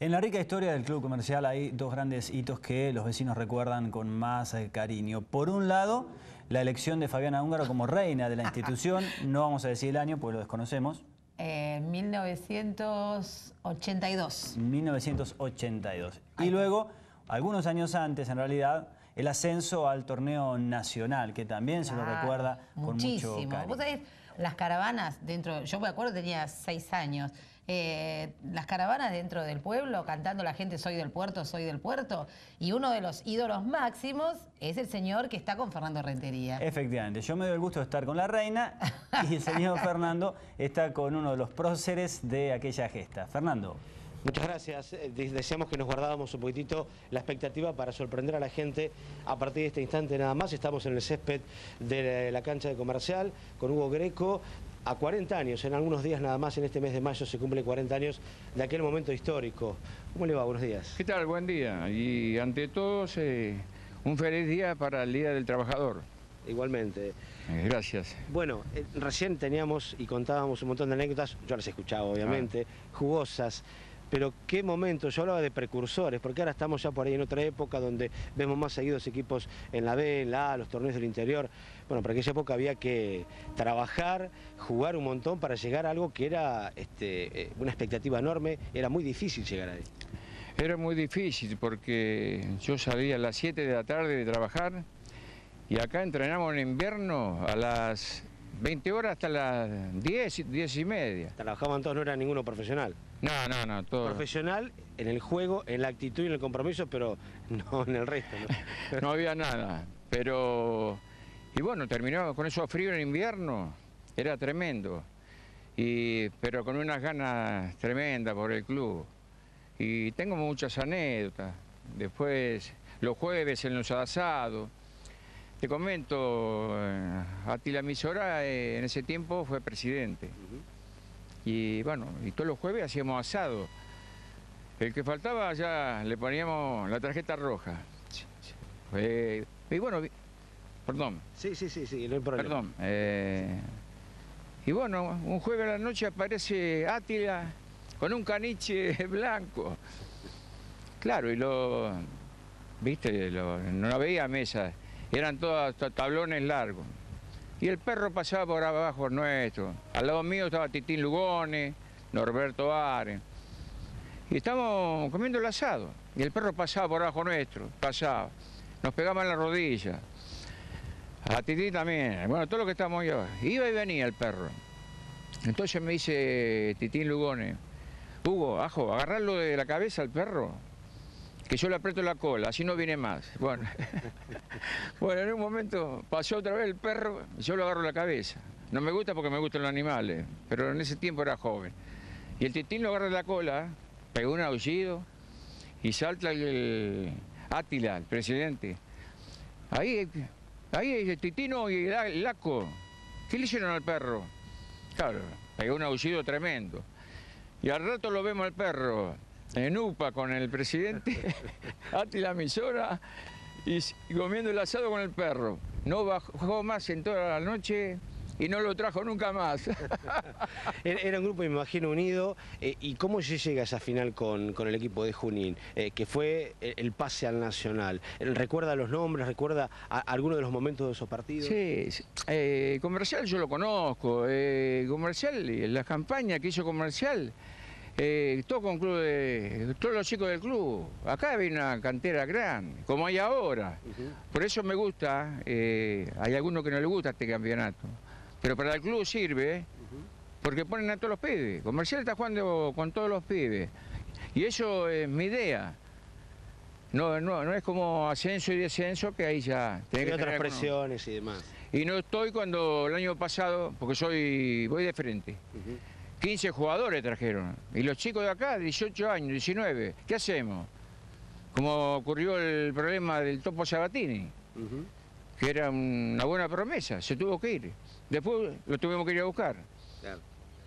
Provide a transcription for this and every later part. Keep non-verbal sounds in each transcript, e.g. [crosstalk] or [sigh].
En la rica historia del club comercial hay dos grandes hitos que los vecinos recuerdan con más eh, cariño. Por un lado, la elección de Fabiana Húngaro como reina de la institución. [laughs] No vamos a decir el año, porque lo desconocemos. Eh, 1982. 1982. Y luego, algunos años antes, en realidad, el ascenso al torneo nacional, que también se lo recuerda con muchísimo. mucho cariño. Vos sabés, las caravanas dentro, yo me acuerdo tenía seis años, eh, las caravanas dentro del pueblo cantando la gente soy del puerto, soy del puerto, y uno de los ídolos máximos es el señor que está con Fernando Rentería. Efectivamente, yo me doy el gusto de estar con la reina y el señor [laughs] Fernando está con uno de los próceres de aquella gesta. Fernando. Muchas gracias. Eh, de- Deseamos que nos guardábamos un poquitito la expectativa para sorprender a la gente a partir de este instante nada más. Estamos en el césped de la cancha de comercial con Hugo Greco. A 40 años, en algunos días nada más, en este mes de mayo se cumple 40 años de aquel momento histórico. ¿Cómo le va? Buenos días. ¿Qué tal? Buen día. Y ante todo, eh, un feliz día para el Día del Trabajador. Igualmente. Eh, gracias. Bueno, eh, recién teníamos y contábamos un montón de anécdotas, yo las he escuchado obviamente, jugosas, pero qué momento, yo hablaba de precursores, porque ahora estamos ya por ahí en otra época donde vemos más seguidos equipos en la B, en la A, los torneos del interior. Bueno, para aquella época había que trabajar, jugar un montón para llegar a algo que era este, eh, una expectativa enorme, era muy difícil llegar ahí. Era muy difícil porque yo salía a las 7 de la tarde de trabajar y acá entrenamos en invierno a las 20 horas hasta las 10, 10 y media. Trabajaban todos, no era ninguno profesional. No, no, no, todo. Profesional en el juego, en la actitud y en el compromiso, pero [laughs] no en el resto. ¿no? [laughs] No había nada. Pero, y bueno, terminaba con eso frío en invierno, era tremendo. Y, pero con unas ganas tremendas por el club. Y tengo muchas anécdotas. Después, los jueves en los asados. Te comento, eh, Atila Misora en ese tiempo fue presidente. Y bueno, y todos los jueves hacíamos asado. El que faltaba ya le poníamos la tarjeta roja. Eh, y bueno, perdón, Sí, sí, sí, sí, no hay problema. perdón. eh, y bueno, un jueves a la noche aparece Átila con un caniche [laughs] blanco. Claro, y lo, viste, lo- no la veía mesa, eran todos ta- tablones largos. Y el perro pasaba por abajo nuestro. Al lado mío estaba Titín Lugones, Norberto Ares. Y estábamos comiendo el asado. Y el perro pasaba por abajo nuestro, pasaba. Nos pegaba en la rodilla. A Tití también. Bueno, todo lo que estamos yo. Iba y venía el perro. Entonces me dice Titín Lugones, Hugo, ajo, agarrarlo de la cabeza al perro, que yo le aprieto la cola, así no viene más. Bueno, [laughs] bueno en un momento pasó otra vez el perro, yo lo agarro la cabeza. No me gusta porque me gustan los animales, pero en ese tiempo era joven. Y el Titín lo agarra la cola, pegó un aullido y salta el Átila, el presidente. Ahí, ahí el Titino y el Laco. ¿Qué le hicieron al perro? Claro, pegó un aullido tremendo. Y al rato lo vemos al perro en UPA con el presidente, [laughs] Átila Misora, y comiendo el asado con el perro. No bajó más en toda la noche y no lo trajo nunca más. [laughs] Era un grupo, me imagino, unido. eh, ¿Y cómo se llega a esa final con, con el equipo de Junín? eh, que fue el, pase al Nacional. Eh, ¿Recuerda los nombres? ¿Recuerda a- alguno de los momentos de esos partidos? Sí, sí. Eh, comercial yo lo conozco. comercial, la campaña que hizo comercial, eh, todo con club de, todos los chicos del club. Acá había una cantera grande, como hay ahora. Por eso me gusta, eh, hay algunos que no les gusta este campeonato. Pero para el club sirve, porque ponen a todos los pibes. Comercial está jugando con todos los pibes. Y eso es mi idea. No, no, no es como ascenso y descenso, que ahí ya que otras tener presiones y demás. Y no estoy cuando el año pasado, porque soy voy de frente. 15 jugadores trajeron. Y los chicos de acá, 18 años, 19. ¿Qué hacemos? Como ocurrió el problema del Topo Sabatini, que era una buena promesa, se tuvo que ir. Después lo tuvimos que ir a buscar. Claro,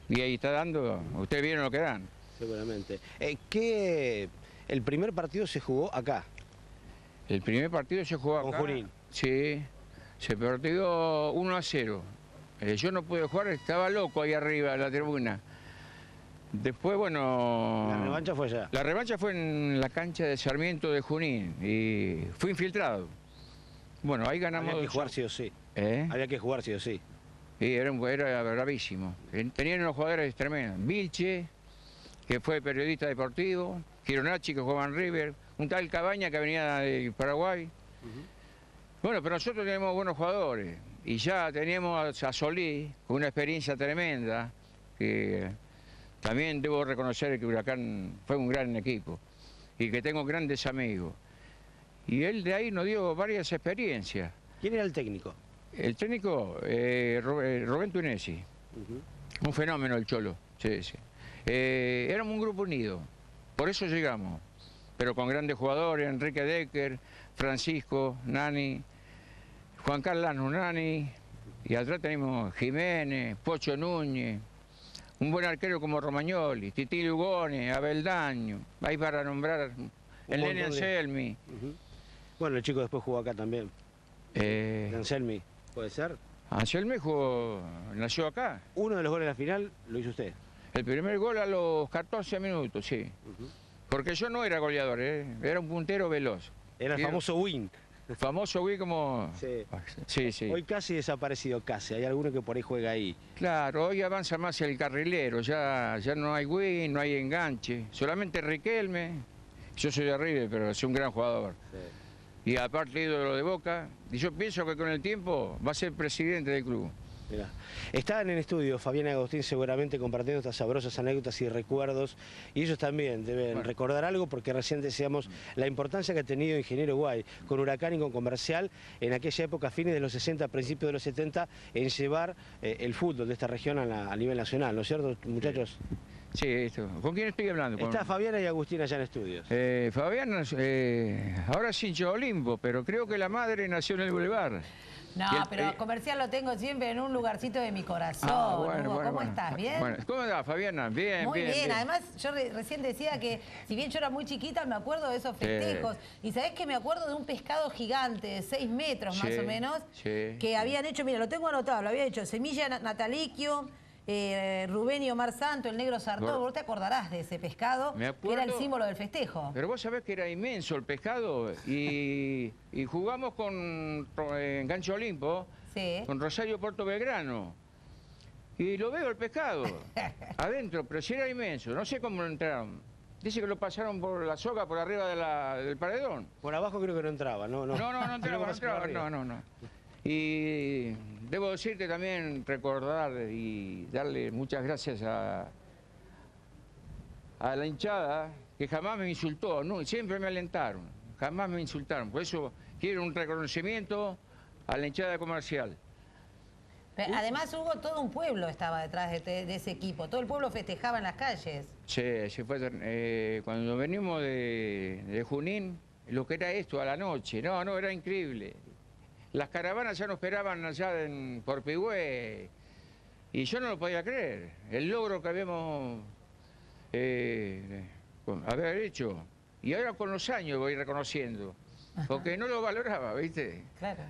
Y ahí está dando, ustedes vieron lo que dan. seguramente. Eh, ¿qué- el primer partido se jugó acá. El primer partido se jugó Con acá. Junín. Sí, se perdió 1 a 0. Eh, yo no pude jugar, estaba loco ahí arriba en la tribuna. Después, bueno... La revancha fue allá. La revancha fue en la cancha de Sarmiento de Junín y fui infiltrado. Bueno, ahí ganamos... Había que jugar sí o sí. ¿Eh? Había que jugar sí o sí. Y era, un- era bravísimo. Tenían unos jugadores tremendos. Vilche, que fue periodista deportivo, Gironacci, que jugaba en River, un tal Cabaña que venía de Paraguay. Bueno, pero nosotros teníamos buenos jugadores. Y ya teníamos a Solí, con una experiencia tremenda, que también debo reconocer que Huracán fue un gran equipo y que tengo grandes amigos. Y él de ahí nos dio varias experiencias. ¿Quién era el técnico? El técnico, eh, eh, Roberto Inesi, un fenómeno el Cholo, sí, sí. Eh, éramos un grupo unido, por eso llegamos, pero con grandes jugadores, Enrique Decker, Francisco, Nani, Juan Carlos Nani, y atrás tenemos Jiménez, Pocho Núñez, un buen arquero como Romagnoli, Titi Lugone, Abel Daño, ahí para nombrar el Nene Anselmi. Bueno, el chico después jugó acá también. eh, Anselmi, ¿puede ser? Anselmi jugó- nació acá. Uno de los goles de la final lo hizo usted. El primer gol a los 14 minutos, sí. Porque yo no era goleador, ¿eh? era un puntero veloz. Era el famoso win. Famoso güey como... Sí. Sí, sí. Hoy casi desaparecido, casi. Hay alguno que por ahí juega ahí. Claro, hoy avanza más el carrilero, ya, ya no hay win, no hay enganche. Solamente Riquelme, yo soy de River, pero es un gran jugador. Y aparte ídolo de Boca, y yo pienso que con el tiempo va a ser presidente del club. Mirá. Estaban en estudio Fabián y Agustín seguramente compartiendo estas sabrosas anécdotas y recuerdos y ellos también deben Bueno. recordar algo porque recién decíamos la importancia que ha tenido Ingeniero Guay con Huracán y con Comercial en aquella época, fines de los 60, principios de los 70, en llevar eh, el fútbol de esta región a, la- a nivel nacional, ¿no es cierto, muchachos? Sí, esto. ¿Con quién estoy hablando? Con- Está Fabiana y Agustín allá en estudios. Eh, Fabián, eh, ahora es hincha Olimpo, pero creo que la madre nació en el Boulevard. No, el- pero eh, comercial lo tengo siempre en un lugarcito de mi corazón. Ah, Hugo. ¿Cómo bueno. estás? ¿Bien? Bueno, ¿Cómo estás, Fabiana? Bien, Muy bien. bien, además yo re- recién decía que si bien yo era muy chiquita me acuerdo de esos Sí. festejos y sabés que me acuerdo de un pescado gigante de 6 metros más o menos sí. que habían hecho, mira, lo tengo anotado, lo había hecho Semilla Na- Nataliquio, eh, Rubén y Omar Santo, el negro Sartó, Bueno. vos te acordarás de ese pescado, Me que era el símbolo del festejo. Pero vos sabés que era inmenso el pescado y, y jugamos con eh, Enganche Olimpo, Sí. con Rosario Puerto Belgrano. Y lo veo el pescado [laughs] adentro, pero si era inmenso, no sé cómo lo entraron. Dice que lo pasaron por la soga por arriba de la- del paredón. Por abajo creo que no entraba, ¿no? No, no, no [laughs] que entraba, no entraba, no, no, no. Y debo decirte también, recordar y darle muchas gracias a, a la hinchada que jamás me insultó, no, siempre me alentaron, jamás me insultaron. Por eso quiero un reconocimiento a la hinchada comercial. Pero además hubo todo un pueblo estaba detrás de, te- de ese equipo, todo el pueblo festejaba en las calles. Sí, sí fue, eh, cuando venimos de, de Junín, lo que era esto a la noche, no, no, era increíble. Las caravanas ya nos esperaban allá en Porpigüé y yo no lo podía creer. El logro que habíamos eh, haber hecho. Y ahora con los años voy reconociendo, porque no lo valoraba, ¿viste? Claro.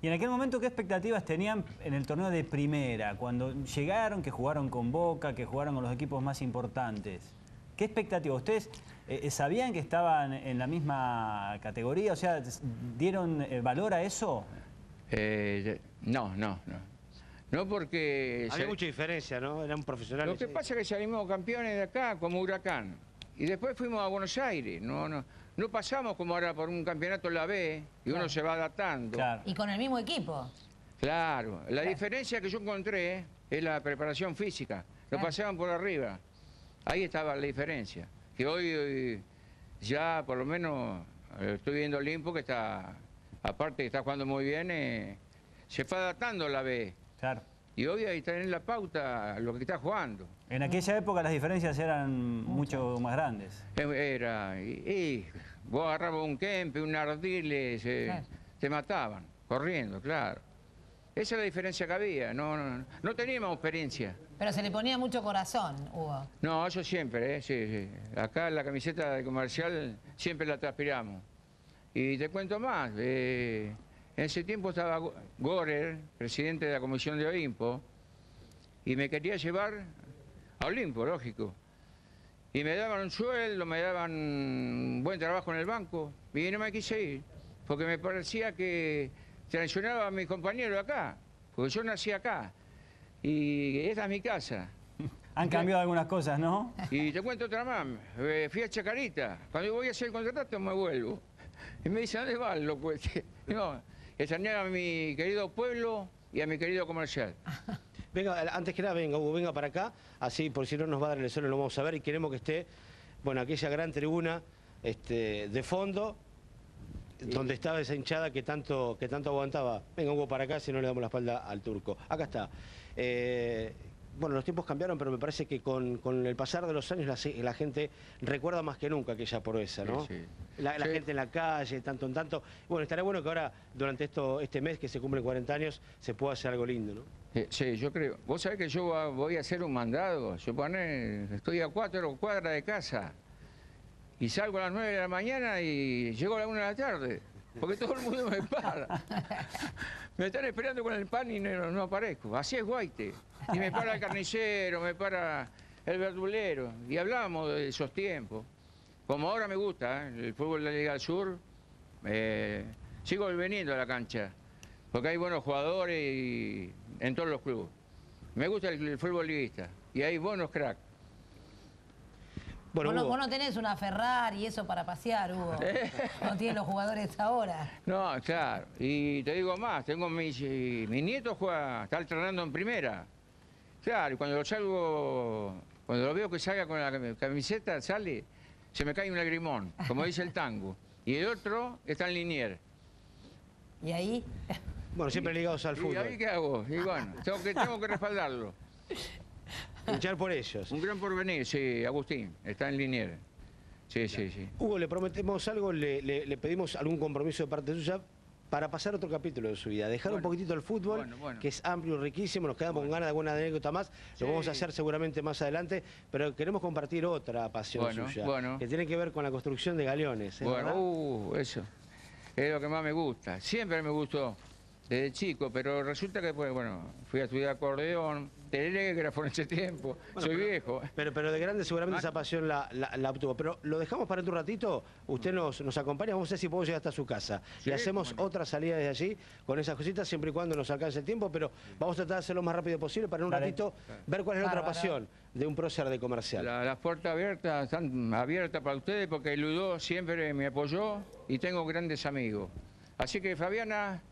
Y en aquel momento, ¿qué expectativas tenían en el torneo de primera? Cuando llegaron, que jugaron con Boca, que jugaron con los equipos más importantes. ¿Qué expectativas? ¿Ustedes eh, sabían que estaban en la misma categoría? O sea, ¿dieron eh, valor a eso? Eh, no, no, no. No porque... Había se- mucha diferencia, ¿no? Eran profesionales. Lo que pasa es que salimos campeones de acá como huracán. Y después fuimos a Buenos Aires. No, no, no pasamos como ahora por un campeonato en la B y uno se va adaptando. Claro. Y con el mismo equipo. Claro. La diferencia que yo encontré es la preparación física. Lo Claro. pasaban por arriba. Ahí estaba la diferencia. Que hoy, eh, ya por lo menos eh, estoy viendo Olimpo que está, aparte que está jugando muy bien, eh, se fue adaptando a la B. Claro. Y hoy ahí está en la pauta lo que está jugando. En aquella época las diferencias eran mucho más grandes. Era, y, y vos agarrabas un Kempe, un Ardile, se- Claro. te mataban, corriendo, claro. Esa es la diferencia que había, no, no, no teníamos experiencia. Pero se le ponía mucho corazón, Hugo. No, eso siempre, ¿eh? sí, sí. Acá la camiseta de comercial siempre la transpiramos. Y te cuento más, eh, en ese tiempo estaba Go- Gorer, presidente de la Comisión de Olimpo, y me quería llevar a Olimpo, lógico. Y me daban un sueldo, me daban un buen trabajo en el banco. Y no me quise ir, porque me parecía que traicionaba a mis compañeros acá, porque yo nací acá. Y esta es mi casa. [laughs] Han cambiado algunas cosas, ¿no? Y te cuento otra más. Eh, fui a Chacarita. Cuando voy a hacer el contrato me vuelvo. Y me dice, ¿dónde vas, loco? [laughs] este?". No, extrañar a mi querido pueblo y a mi querido comercial. [laughs] Venga, antes que nada, venga, Hugo, venga para acá, así por si no nos va a dar el sol, lo vamos a ver y queremos que esté, bueno, aquella gran tribuna este, de fondo, donde estaba esa hinchada que tanto, que tanto aguantaba. Venga, Hugo, para acá, si no le damos la espalda al turco. Acá está. Eh, bueno, los tiempos cambiaron, pero me parece que con, con el pasar de los años la, gente recuerda más que nunca aquella proeza, ¿no? Sí, sí. La, la Sí. gente en la calle, tanto en tanto. Bueno, estaría bueno que ahora, durante esto, este mes que se cumplen 40 años, se pueda hacer algo lindo, ¿no? Eh, Sí, yo creo. Vos sabés que yo voy a hacer un mandado. Yo pone, estoy a cuatro cuadras de casa y salgo a las nueve de la mañana y llego a la una de la tarde. Porque todo el mundo me para. [laughs] Me están esperando con el pan y no, no aparezco. Así es Guaite. Y me para el carnicero, me para el verdulero. Y hablamos de esos tiempos. Como ahora me gusta, ¿eh? el fútbol de la Liga del Sur, eh, sigo viniendo a la cancha. Porque hay buenos jugadores y- en todos los clubes. Me gusta el, el fútbol liguista. Y hay buenos cracks. Bueno, vos, no, Hugo, vos no tenés una Ferrari y eso para pasear, Hugo. [laughs] No tienen los jugadores ahora. No, claro. Y te digo más, tengo mis, eh, mi nieto juega, está entrenando en primera. Claro, y cuando lo salgo, cuando lo veo que salga con la cam- camiseta, sale, se me cae un lagrimón, como dice el tango. Y el otro está en Linier. Y ahí, bueno, siempre ligados al ¿Y ahí fútbol. qué hago? Y bueno, tengo que, tengo que respaldarlo. [laughs] Hinchar por ellos. Un gran porvenir, sí, Agustín, está en Linier. Sí, sí, sí. Hugo, le prometemos algo, le, le- le pedimos algún compromiso de parte suya para pasar otro capítulo de su vida. Dejar un poquitito el fútbol, bueno, bueno. que es amplio y riquísimo, nos quedamos con ganas de alguna anécdota más. Lo vamos a hacer seguramente más adelante, pero queremos compartir otra pasión suya, bueno. que tiene que ver con la construcción de galeones. ¿es Bueno, uh, eso. Es lo que más me gusta. Siempre me gustó, desde chico, pero resulta que, pues, bueno, fui a estudiar acordeón, telégrafo en ese tiempo. Soy viejo. Pero, pero de grande seguramente Ah. esa pasión la, la- la obtuvo. Pero lo dejamos para otro ratito, usted nos, nos acompaña, vamos a ver si podemos llegar hasta su casa. Sí, y hacemos no. otra salida desde allí con esas cositas, siempre y cuando nos alcance el tiempo, pero vamos a tratar de hacerlo lo más rápido posible para en un ratito ver cuál es la otra pasión de un prócer de comercial. La- las puertas abiertas están abiertas para ustedes porque Ludó siempre me apoyó y tengo grandes amigos. Así que, Fabiana,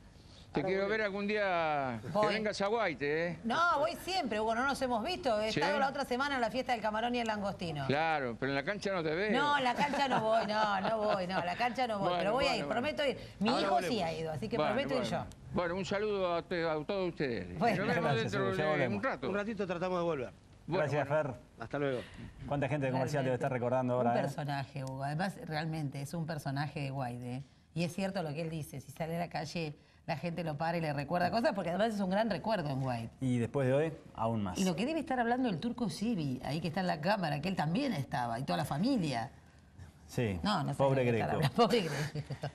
te quiero ver algún día Voy. que vengas a Guaite, ¿eh? no, voy siempre, Hugo, no nos hemos visto. He ¿Sí? estado la otra semana en la fiesta del camarón y el langostino. Claro, pero en la cancha no te veo. No, en la cancha no voy, no, no voy, no, la cancha no voy, Bueno, pero voy a ir, bueno, prometo ir. Mi Ahora hijo sí ha ido, así que Bueno, prometo ir yo. Bueno, un saludo a, te- a todos ustedes. Bueno. Nos vemos Gracias, dentro de un rato. Un ratito tratamos de volver. Bueno, Gracias, bueno. Fer. Hasta luego. ¿Cuánta gente de comercial debe estar recordando Un ahora? eh? personaje, Hugo. Además, realmente es un personaje de Guaide. Y es cierto lo que él dice, si sale a la calle la gente lo para y le recuerda cosas, porque además es un gran recuerdo en Guaide. Y después de hoy, aún más. Y lo que debe estar hablando el turco Sibi, ahí que está en la cámara, que él también estaba, y toda la familia. Sí, No, no pobre Greco. Pobre [laughs] Greco.